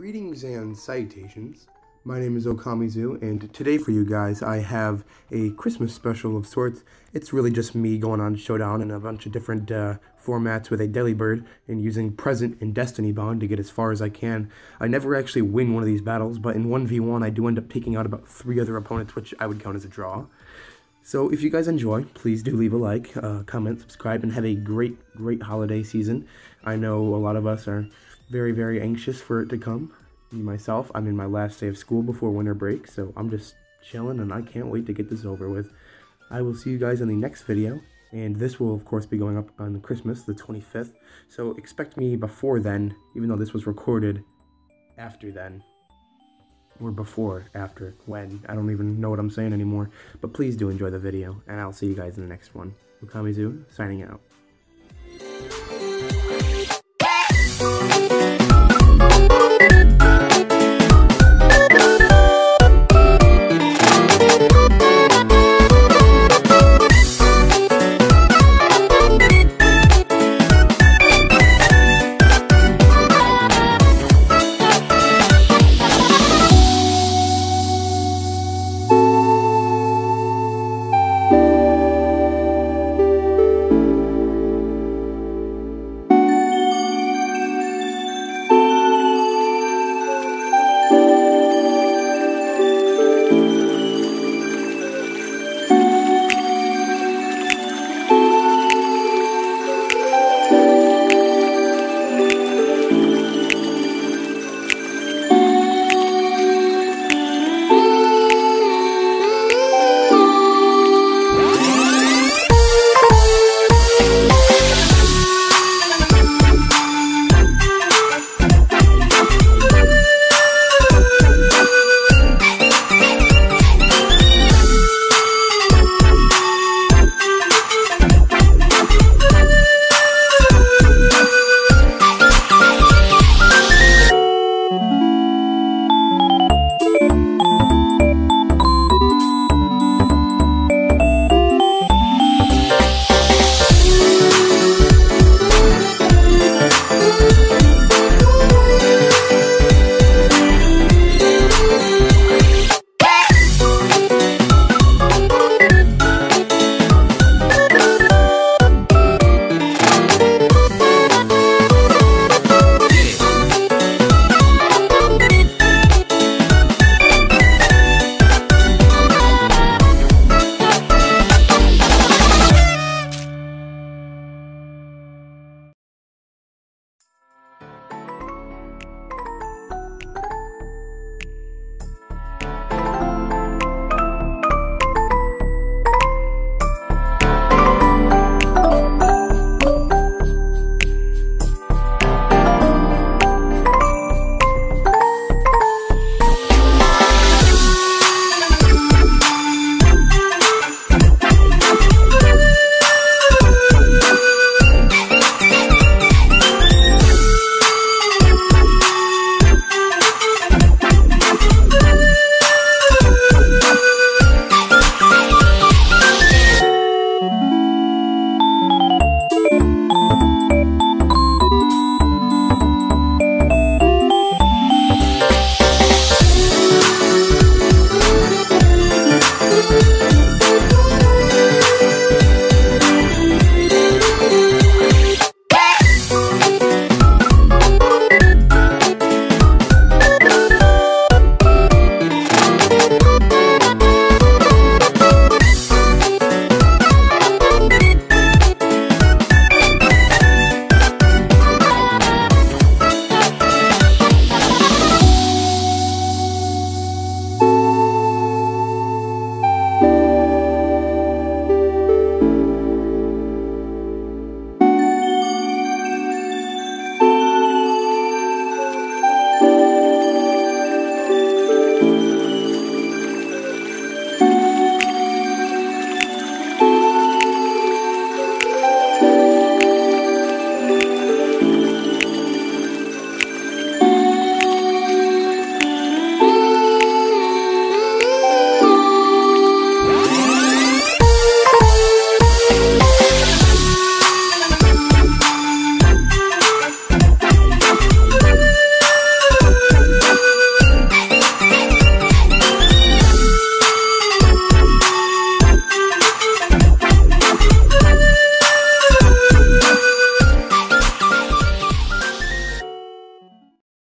Greetings and salutations. My name is Okamizu, and today for you guys I have a Christmas special of sorts. It's really just me going on Showdown in a bunch of different uh, formats with a Delibird and using Present and Destiny Bond to get as far as I can. I never actually win one of these battles, but in 1v1 I do end up taking out about three other opponents, which I would count as a draw. So if you guys enjoy, please do leave a like, uh, comment, subscribe, and have a great, great holiday season. I know a lot of us are very, very anxious for it to come me myself, I'm in my last day of school before winter break, so I'm just chilling and I can't wait to get this over with. I will see you guys in the next video, and this will of course be going up on Christmas, the 25th, so expect me before then, even though this was recorded after then. Or before, after, when, I don't even know what I'm saying anymore, but please do enjoy the video, and I'll see you guys in the next one. Okamizu, signing out.